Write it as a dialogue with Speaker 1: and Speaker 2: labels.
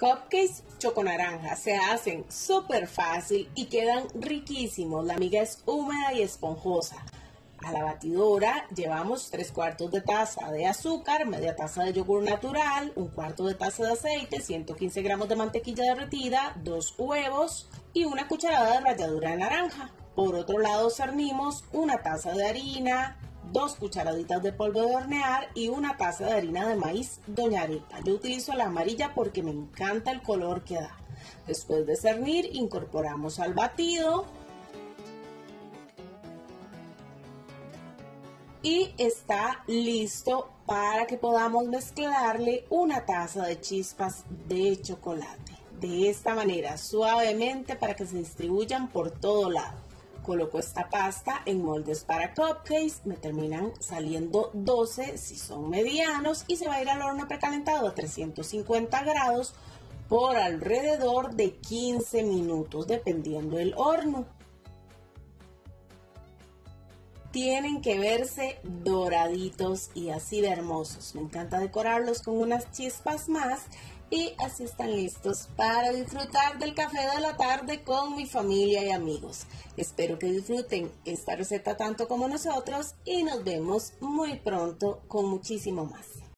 Speaker 1: cupcakes choco naranja se hacen súper fácil y quedan riquísimos. La miga es húmeda y esponjosa. A la batidora llevamos 3 cuartos de taza de azúcar, media taza de yogur natural, un cuarto de taza de aceite, 115 gramos de mantequilla derretida, dos huevos y una cucharada de ralladura de naranja. Por otro lado cernimos una taza de harina, dos cucharaditas de polvo de hornear y una taza de harina de maíz doña. Yo utilizo la amarilla porque me encanta el color que da. Después de cernir, incorporamos al batido y está listo para que podamos mezclarle una taza de chispas de chocolate. De esta manera, suavemente para que se distribuyan por todo lado. Coloco esta pasta en moldes para cupcakes, me terminan saliendo 12 si son medianos y se va a ir al horno precalentado a 350 grados por alrededor de 15 minutos dependiendo del horno. Tienen que verse doraditos y así de hermosos. Me encanta decorarlos con unas chispas más y así están listos para disfrutar del café de la tarde con mi familia y amigos. Espero que disfruten esta receta tanto como nosotros y nos vemos muy pronto con muchísimo más.